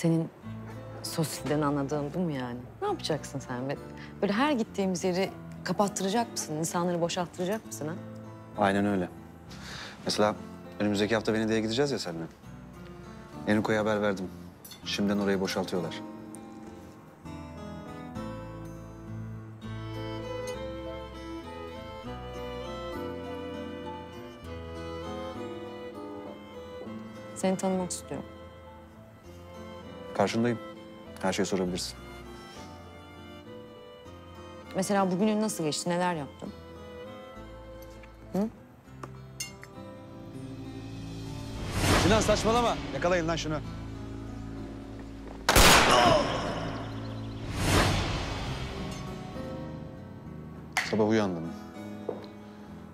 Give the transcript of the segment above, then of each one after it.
Senin sosyalden anladığın bu mu yani? Ne yapacaksın sen? Böyle her gittiğimiz yeri kapattıracak mısın? İnsanları boşalttıracak mısın ha? Aynen öyle. Mesela önümüzdeki hafta Venedik'e gideceğiz ya seninle. Enrico'ya haber verdim. Şimdiden orayı boşaltıyorlar. Seni tanımak istiyorum. Karşındayım. Her şeyi sorabilirsin. Mesela bugünün nasıl geçti? Neler yaptın? Sinan saçmalama. Yakalayın lan şunu. Sabah uyandım.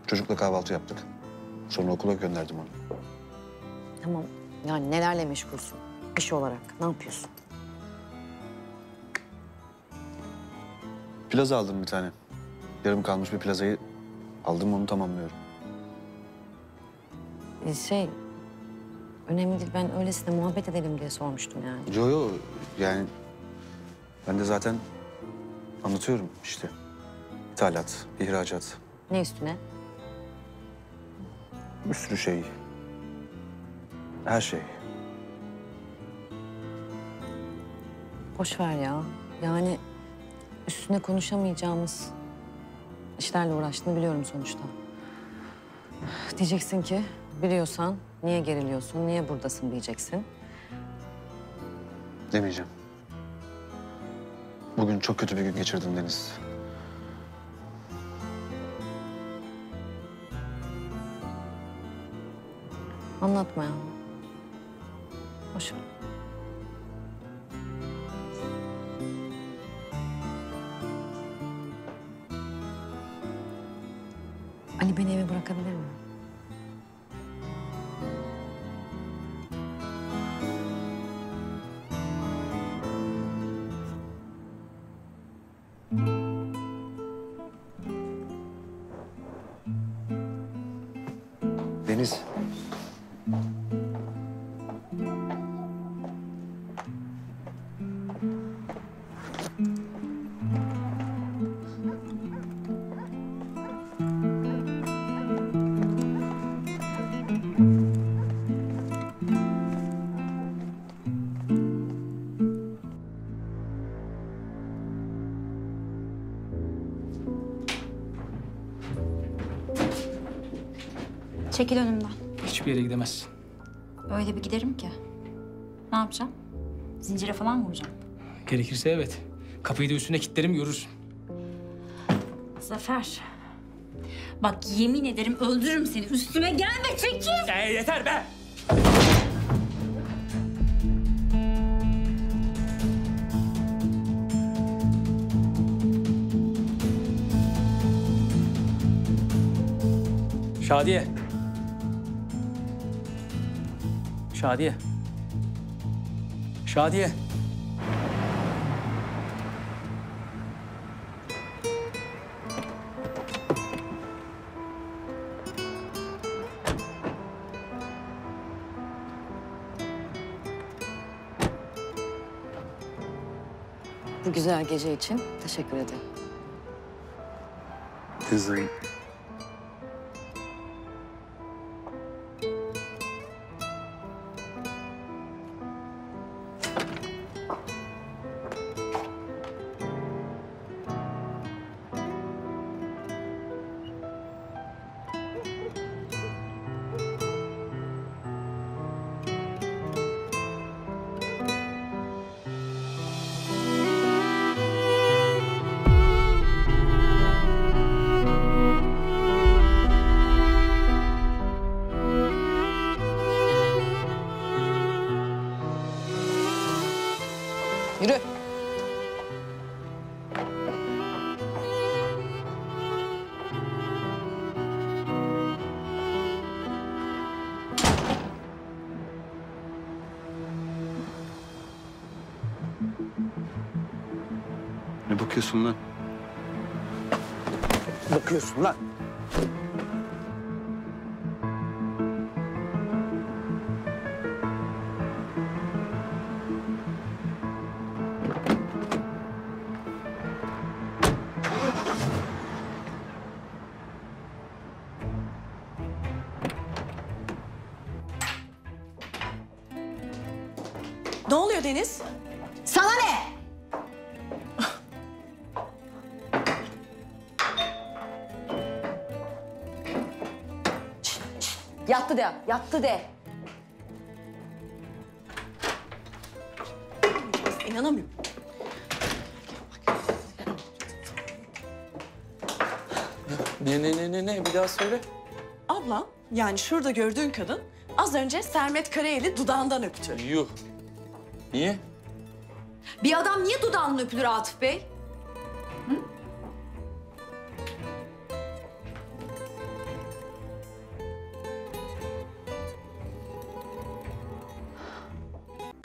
Çocukla kahvaltı yaptık. Sonra okula gönderdim onu. Tamam. Yani nelerle meşgulsün? İş olarak ne yapıyorsun? Plaza aldım bir tane. Yarım kalmış bir plazayı aldım onu tamamlıyorum. Ee, Şey, önemli değil. Ben öylesine muhabbet edelim diye sormuştum yani. Yo yo yani ben de zaten anlatıyorum işte. İthalat, ihracat, Ne üstüne? bir sürü şey. Her şey. Boş ver ya. Yani üstüne konuşamayacağımız işlerle uğraştığını biliyorum sonuçta. Diyeceksin ki biliyorsan niye geriliyorsun, niye buradasın diyeceksin. Demeyeceğim. Bugün çok kötü bir gün geçirdim Deniz. Anlatma ya. Boş ver. Beni eve bırakabilir mi? Deniz. Çekil önümden. Hiçbir yere gidemezsin. Öyle bir giderim ki. Ne yapacağım? Zincire falan mı vuracağım? Gerekirse evet. Kapıyı da üstüne kilitlerim görürsün. Zafer. Bak yemin ederim öldürürüm seni. Üstüme gelme çekil. Ee, yeter be! Şadiye. Şadiye. Şadiye. Bu güzel gece için teşekkür ederim. Kızım. Ne bakıyorsun lan? Bakıyorsun lan. Ne oluyor Deniz? Yattı de, yattı de. İnanamıyorum. Ne ne ne ne ne bir daha söyle. Ablam, yani şurada gördüğün kadın az önce Sermet Karayel'i dudağından öptü. Yuh. Niye? Bir adam niye dudağından öpülür Atıf Bey?